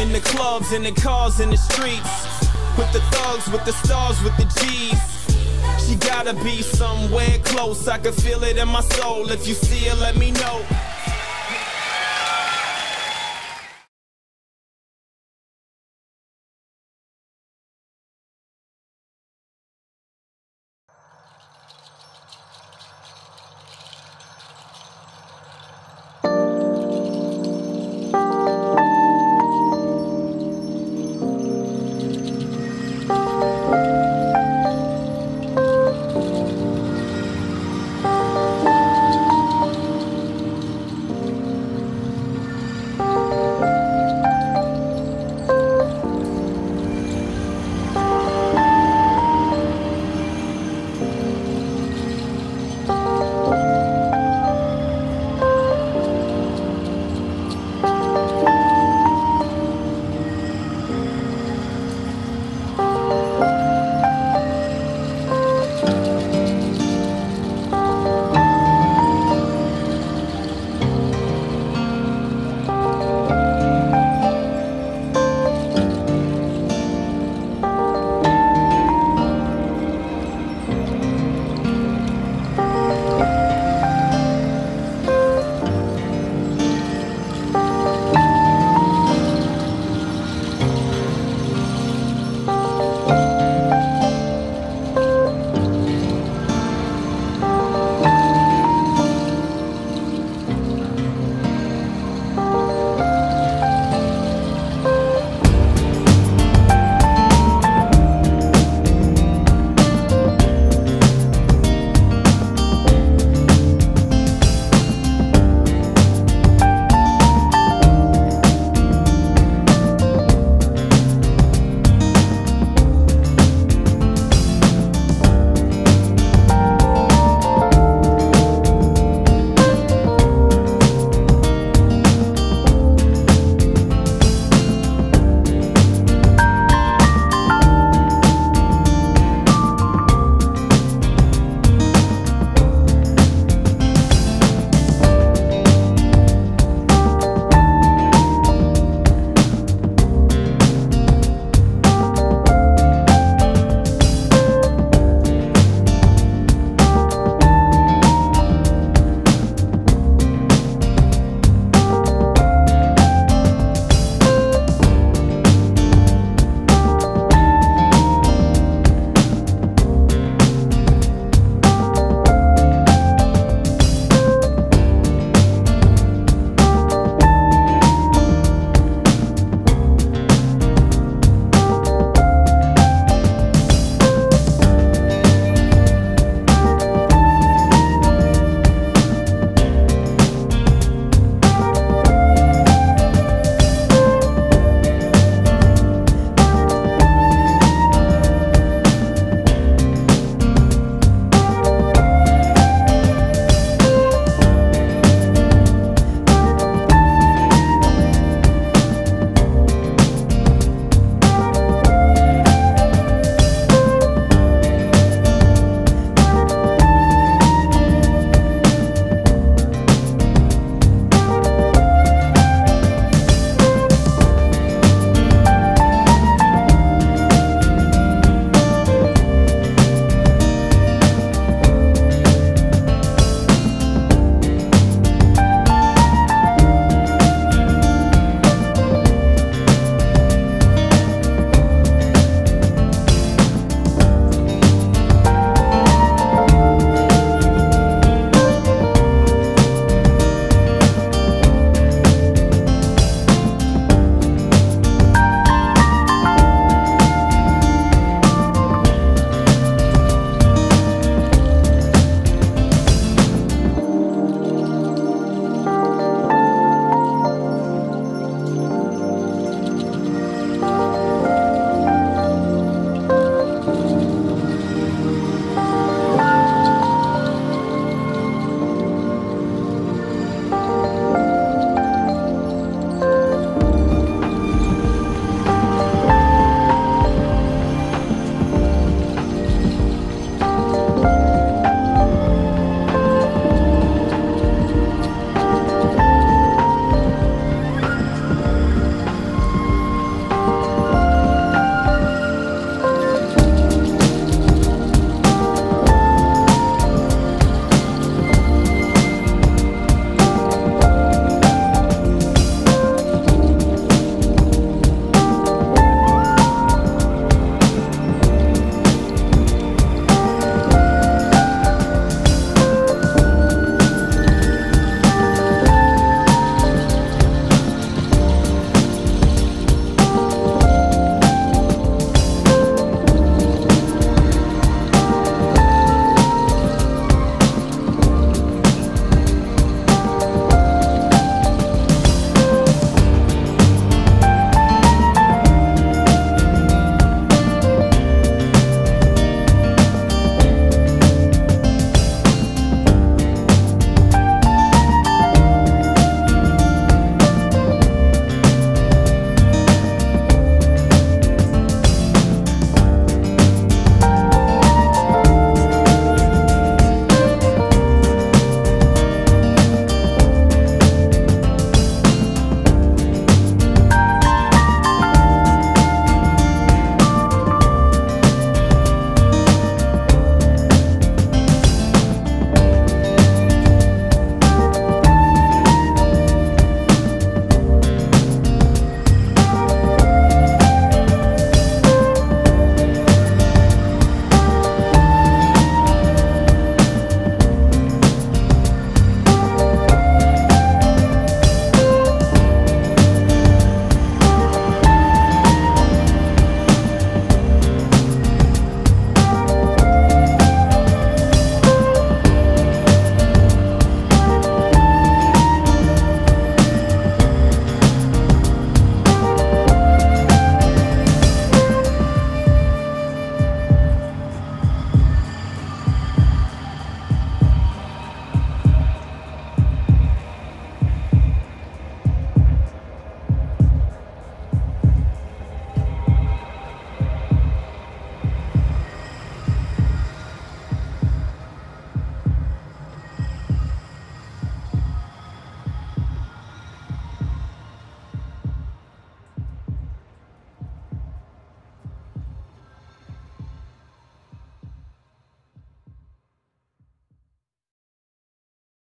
In the clubs, in the cars, in the streets. With the thugs, with the stars, with the G's. She gotta be somewhere close. I can feel it in my soul. If you see her, let me know.